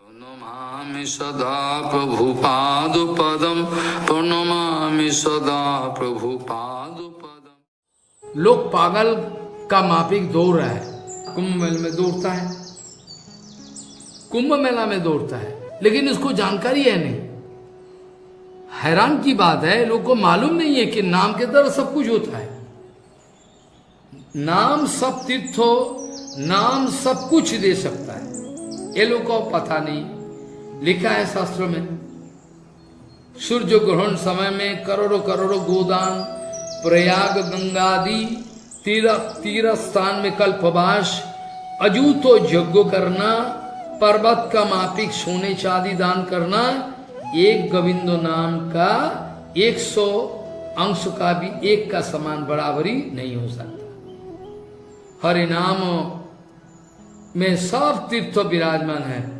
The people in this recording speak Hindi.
प्रणमामि सदा प्रभुपादुपदं प्रणमामि सदा प्रभुपादुपदम। लोग पागल का मापिक दौड़ रहा है। कुंभ मेल में दौड़ता है। कुंभ मेला में दौड़ता है। लेकिन उसको जानकारी है नहीं। हैरान की बात है, लोग को मालूम नहीं है कि नाम के तरह सब कुछ होता है। नाम सब तीर्थ हो नाम सब कुछ दे सकता है। ये लोग को पता नहीं। लिखा है शास्त्रों में, सूर्य ग्रहण समय में करोड़ों करोड़ों गोदान, प्रयाग गंगादि तीर्थ तीर्थ स्थान में कल्पवास, अजूतो यज्ञ करना, पर्वत का मापिक सोने चांदी दान करना, एक गोविंदो नाम का एक सौ अंश का भी एक का समान बराबरी नहीं हो सकता। हरिनाम में सब तीर्थ विराजमान है।